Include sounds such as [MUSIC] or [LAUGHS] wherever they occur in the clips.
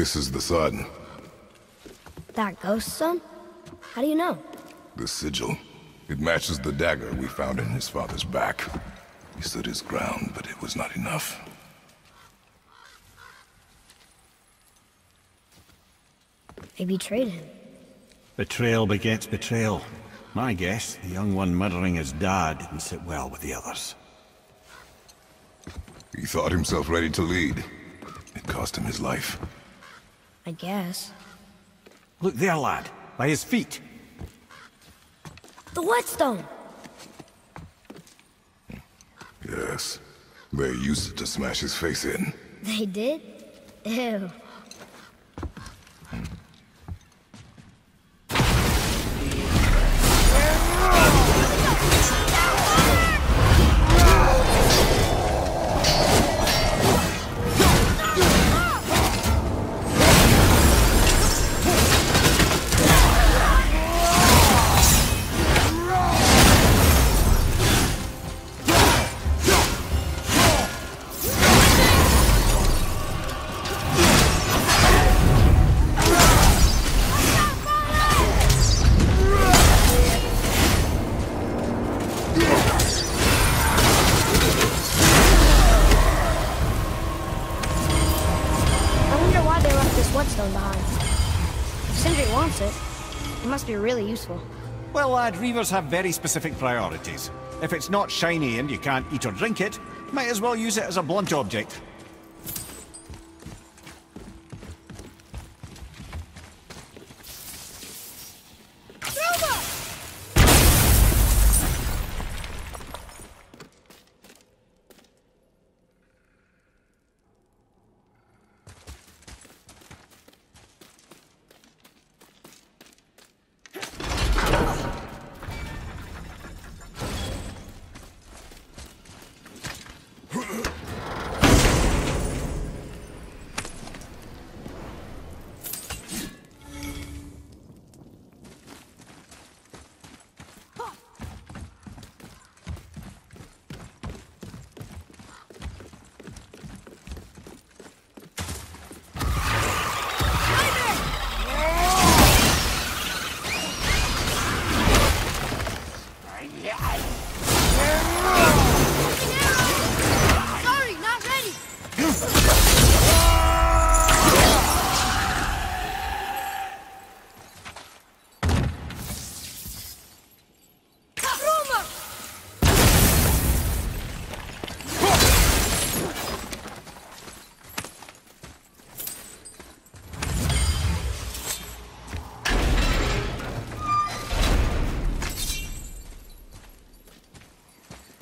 This is the son. That ghost son? How do you know? The sigil. It matches the dagger we found in his father's back. He stood his ground, but it was not enough. They betrayed him. Betrayal begets betrayal. My guess, the young one murdering his dad didn't sit well with the others. He thought himself ready to lead. It cost him his life. I guess. Look there, lad. By his feet. The whetstone! Yes. They used it to smash his face in. They did? Ew. Must be really useful. Well, lad, reavers have very specific priorities. If it's not shiny and you can't eat or drink it, might as well use it as a blunt object.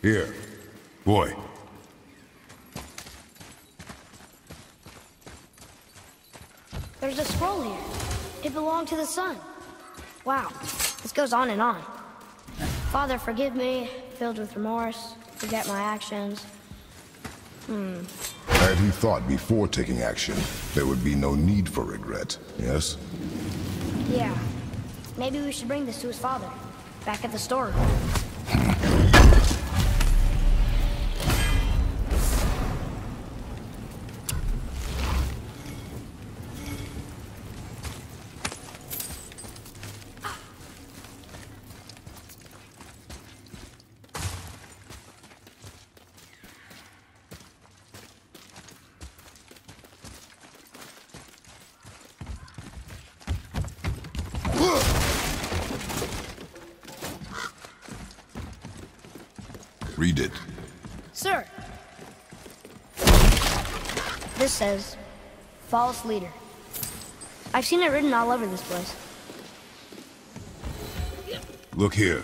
Here. Boy. There's a scroll here. It belonged to the son. Wow, this goes on and on. Father, forgive me, filled with remorse, forget my actions. Hmm. Had he thought before taking action, there would be no need for regret, yes? Yeah, maybe we should bring this to his father, back at the store. [LAUGHS] Read it. Sir! This says, false leader. I've seen it written all over this place. Look here.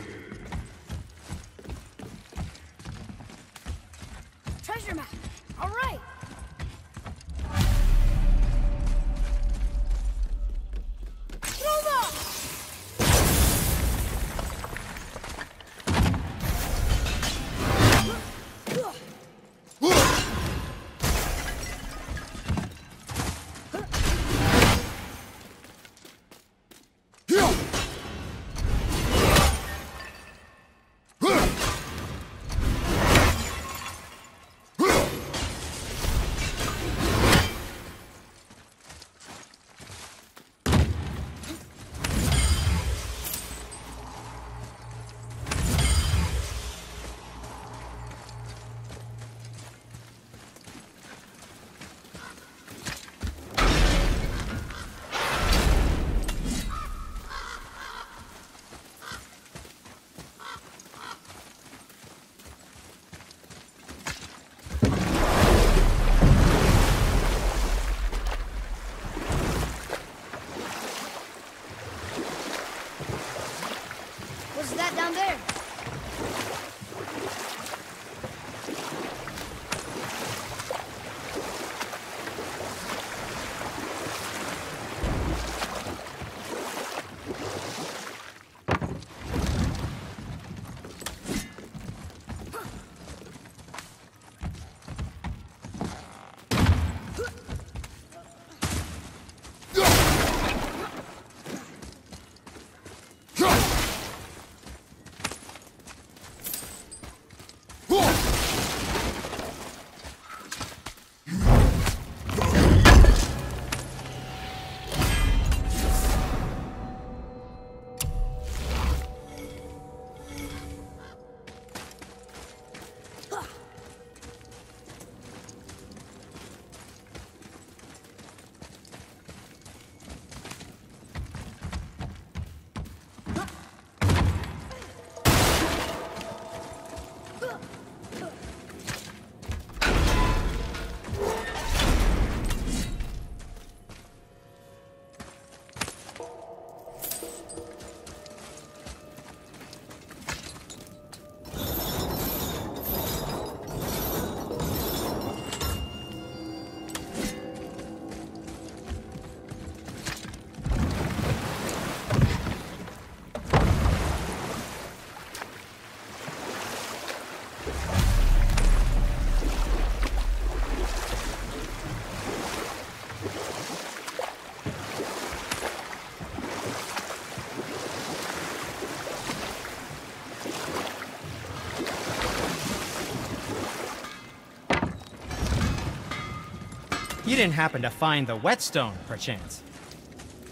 う。っ You didn't happen to find the whetstone, perchance?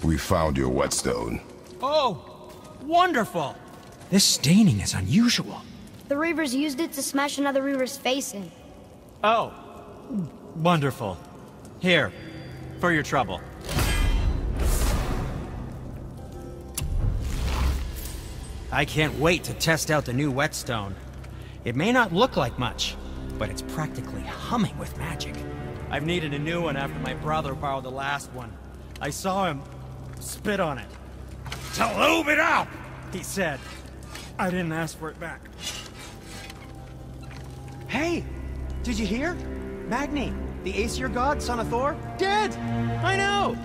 We found your whetstone. Oh, wonderful! This staining is unusual. The Reavers used it to smash another Reaver's face in. Oh, wonderful. Here, for your trouble. I can't wait to test out the new whetstone. It may not look like much, but it's practically humming with magic. I've needed a new one after my brother borrowed the last one. I saw him spit on it. To lube it up, he said. I didn't ask for it back. Hey, did you hear? Magni, the Aesir god, son of Thor, dead! I know!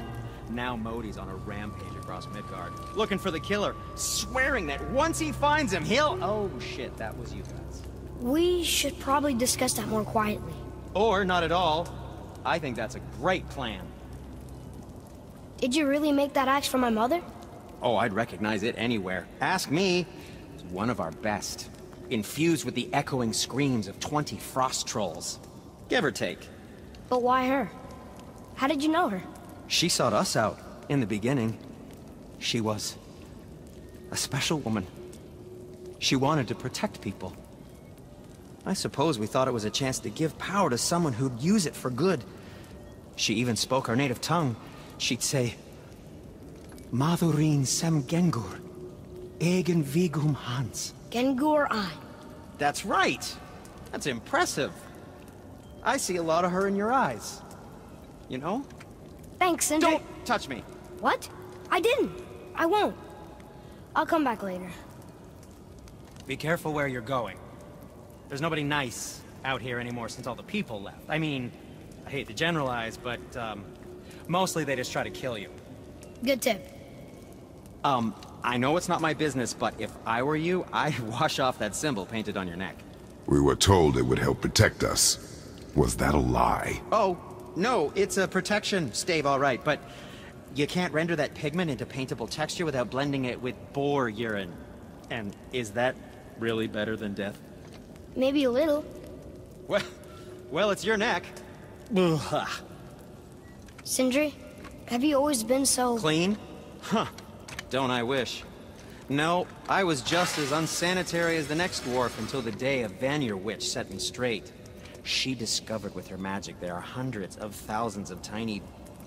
Now Modi's on a rampage across Midgard, looking for the killer, swearing that once he finds him, he'll... Oh shit, that was you guys. We should probably discuss that more quietly. Or not at all. I think that's a great plan. Did you really make that axe for my mother? Oh, I'd recognize it anywhere. Ask me. It's one of our best. Infused with the echoing screams of 20 frost trolls. Give or take. But why her? How did you know her? She sought us out, in the beginning. She was... a special woman. She wanted to protect people. I suppose we thought it was a chance to give power to someone who'd use it for good. She even spoke our native tongue. She'd say... Madurin sem Gengur. Egen vigum Hans. Gengur I. That's right! That's impressive. I see a lot of her in your eyes. You know? Thanks, Sindri. Don't touch me. What? I didn't. I won't. I'll come back later. Be careful where you're going. There's nobody nice out here anymore since all the people left. I mean, I hate to generalize, but, um, mostly they just try to kill you. Good tip. Um, I know it's not my business, but if I were you, [LAUGHS] I'd wash off that symbol painted on your neck. We were told it would help protect us. Was that a lie? Oh, no, it's a protection stave, all right, but you can't render that pigment into paintable texture without blending it with boar urine. And is that really better than death? Maybe a little. Well, well, it's your neck. [SIGHS] Sindri, have you always been so... Clean? Huh. Don't I wish. No, I was just as unsanitary as the next dwarf until the day a Vanir witch set me straight. She discovered with her magic there are hundreds of thousands of tiny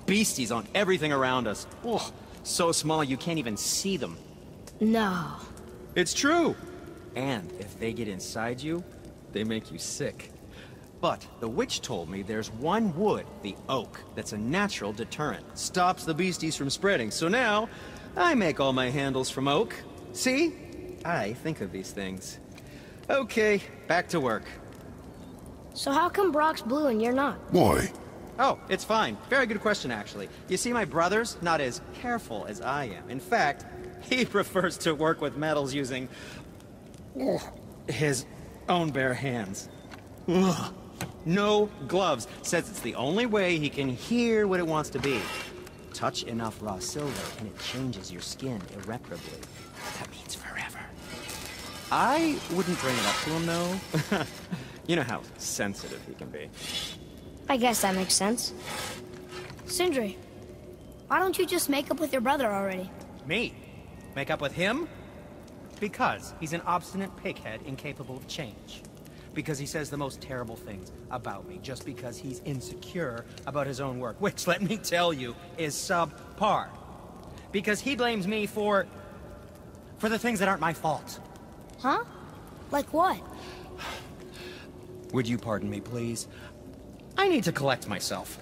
beasties on everything around us. Oh, so small you can't even see them. No. It's true! And if they get inside you, they make you sick. But the witch told me there's one wood, the oak, that's a natural deterrent. Stops the beasties from spreading. So now, I make all my handles from oak. See? I think of these things. Okay, back to work. So how come Brok's blue and you're not? Boy, Oh, it's fine. Very good question, actually. You see, my brother's not as careful as I am. In fact, he [LAUGHS] prefers to work with metals using... ugh, his own bare hands. Ugh. No gloves. Says it's the only way he can hear what it wants to be. Touch enough raw silver and it changes your skin irreparably. That means forever. I wouldn't bring it up to him, though. [LAUGHS] you know how sensitive he can be. I guess that makes sense. Sindri, why don't you just make up with your brother already? Me? Make up with him? Because he's an obstinate pighead incapable of change. Because he says the most terrible things about me just because he's insecure about his own work, which, [LAUGHS] let me tell you, is subpar. Because he blames me for... for the things that aren't my fault. Huh? Like what? [SIGHS] Would you pardon me, please? I need to collect myself.